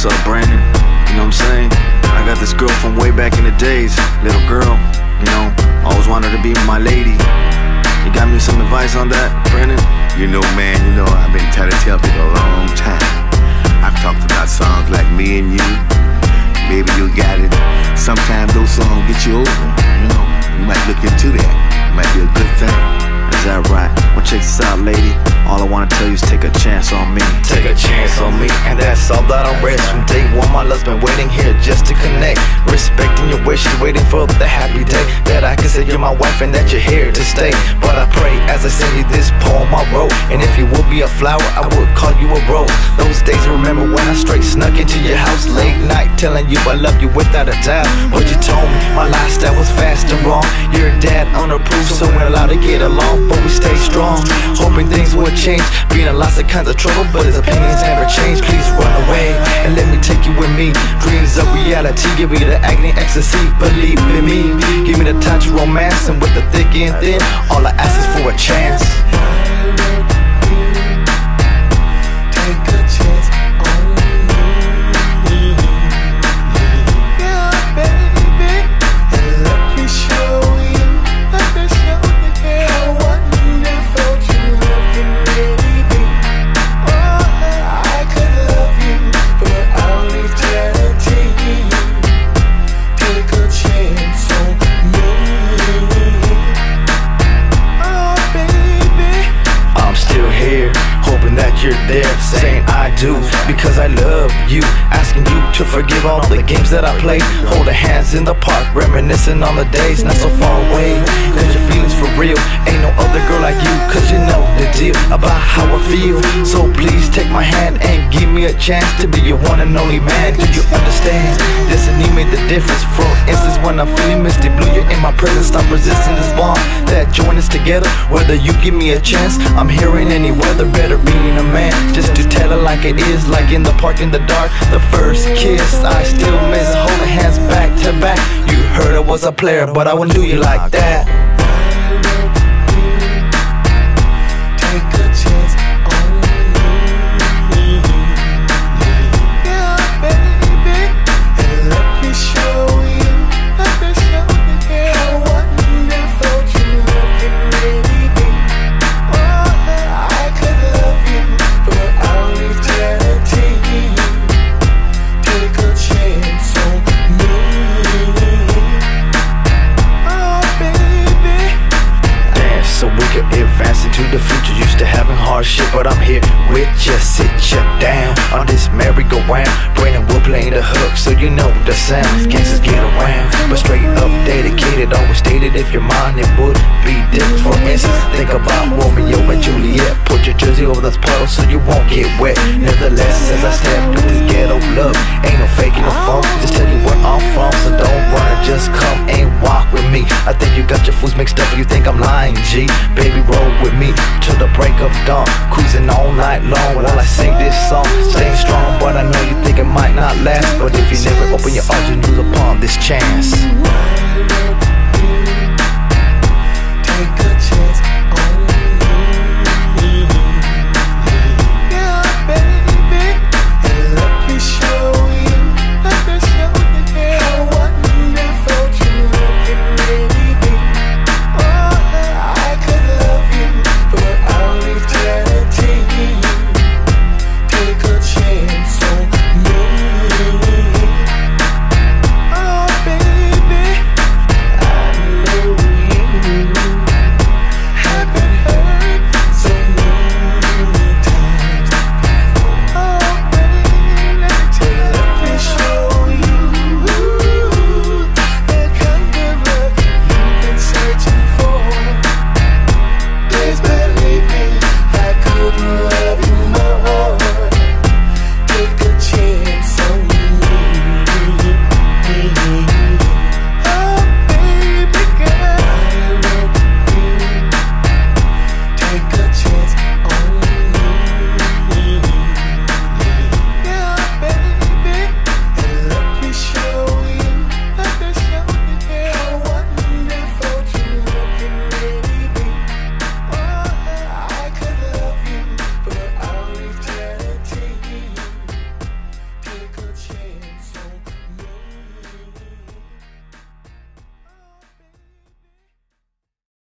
what's up, Brenton? You know what I'm saying? I got this girl from way back in the days, little girl. You know, always wanted to be my lady. You got me some advice on that, Brenton? You know, man, you know, I've been trying to tell people a long time. I've talked about songs like Me and You. Baby, you got it. Sometimes those songs get you over. You know, you might look into that. It might be a good thing. Is that right? Well, check this out, lady. All I wanna tell you is take a chance on me. Take a chance on me, and that's all that I'm rest From day one, my love's been waiting here just to connect. Respecting your wishes, waiting for the happy day that I can say you're my wife and that you're here to stay. But I pray as I send you this poem I wrote, and if you would be a flower, I would call you a rose. Those days, remember when I straight snuck into your telling you I love you without a doubt. What you told me, my lifestyle was fast and wrong. Your dad unapproved, so we're allowed to get along, but we stay strong. Hoping things would change, being in lots of kinds of trouble, but his opinions never change. Please run away and let me take you with me. Dreams of reality, give me the agony, ecstasy. Believe in me, give me the touch, romance, and with the thick and thin, all I ask is for a chance. A do because I love you. Asking you to forgive all the games that I played. Holding hands in the park, reminiscing on the days not so far away. Cause your feelings for real, ain't no other girl like you. Cause you know the deal about how I feel. So please take my hand and give me a chance to be your one and only man. Do you understand? This and made the difference. For instance, when I'm feeling misty blue, you're in my presence. Stop resisting this bond that join us together. Whether you give me a chance, I'm here in any weather. Better being a man, just to tell like it is, like in the park in the dark. The first kiss, I still miss holding hands back to back. You heard I was a player, but I wouldn't do you like that. The future. Used to having hardship, but I'm here with you. Down on this merry-go-round. Brenton Wood playing the hook, so you know the sound. Gangsters get around, but straight up dedicated. Always stated if you're mine, it would be different. For instance, think about Romeo and Juliet. Put your jersey over those puddles so you won't get wet. Nevertheless, as I step through this ghetto love, ain't no faking no phone. Just tell you where I'm from, so don't run and just come and walk with me. I think you got your fools mixed up, you think I'm lying, G. Baby, roll with me till the break of dawn. Cruising all night long while I sing this song staying strong, but I know you think it might not last. But if you never open your arms, you lose upon this chance. Take a